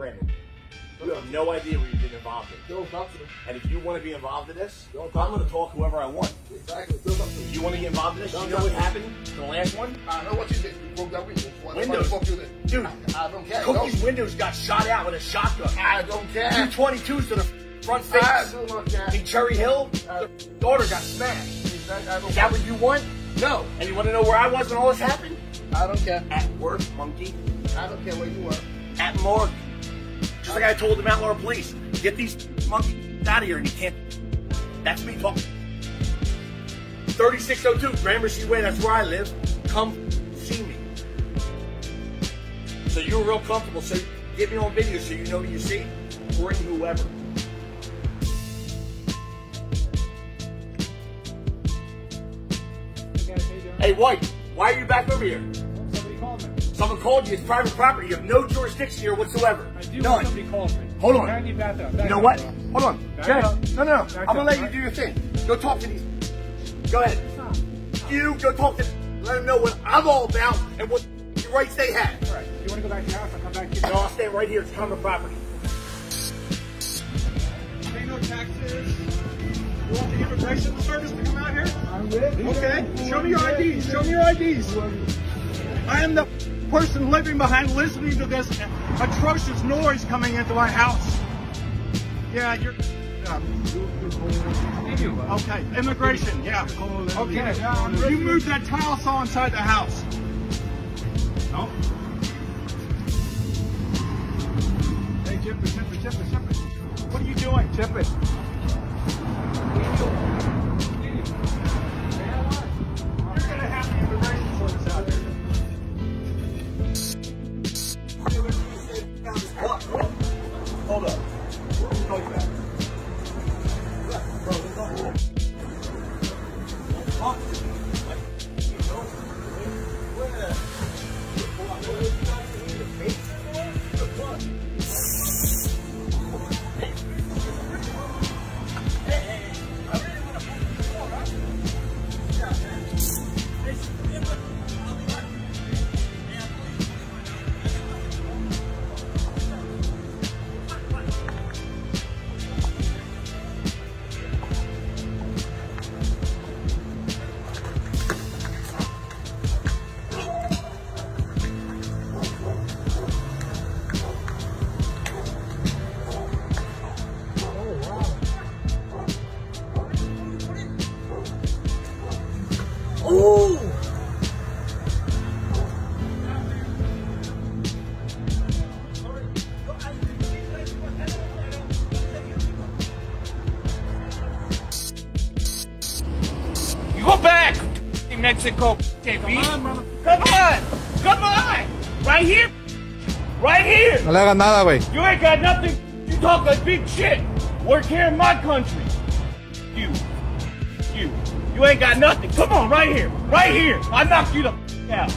Brandon, you have no idea what you've been involved in. Don't talk to them. And if you want to be involved in this, I'm going to talk whoever I want. Exactly. Don't talk to them. If you want to get involved in this, Don't you know what happened to the last one? I know what you did. You broke that window. Windows. Fuck you did. Dude, I, I don't care. Cookie's Don't. windows got shot out with a shotgun. I don't care. Two 22s to the front face. I do not care. In Cherry Hill, the daughter got smashed. Exactly. Is that what you want? No. And you want to know where I was when all this happened? I don't care. At work, monkey. I don't care where you are. At morgue. Just like I told the Mount Laurel police, get these monkeys out of here and you can't. That's me talking. 3602 Gramercy Way, that's where I live. Come see me. So you're real comfortable, so get me on video so you know who you see. Bring whoever. Hey, White, why are you back over here? Somebody called me. Someone called you. It's private property. You have no jurisdiction here whatsoever. I do None. somebody calls me. Hold on. Can I get back? You know up, what? Hold on. Back Jay, up. no, no, no. Back I'm gonna let you do your thing. Go talk to these. Go ahead. You go talk to. them. Let them know what I'm all about and what rights they have. All right. You want to go back to your house? I'll come back to you. No, I'll stay right here. It's common property. Pay no taxes. You want the immigration service to come out here? I'm with you. Okay. Show me your IDs. Show me your IDs. I am the person living behind listening to this atrocious noise coming into my house. Yeah, you're. yeah. Okay, immigration, yeah. Okay. You moved that tile saw inside the house. No. Hey, chip it, chip it, chip it, chip it. What are you doing? Chip it. Mexico, Come on, Come on! Come on! Right here! Right here! No le hagas nada, güey. You ain't got nothing. You talk like big shit. Work here in my country. You. You. You ain't got nothing. Come on, right here. Right here. I knock you the out.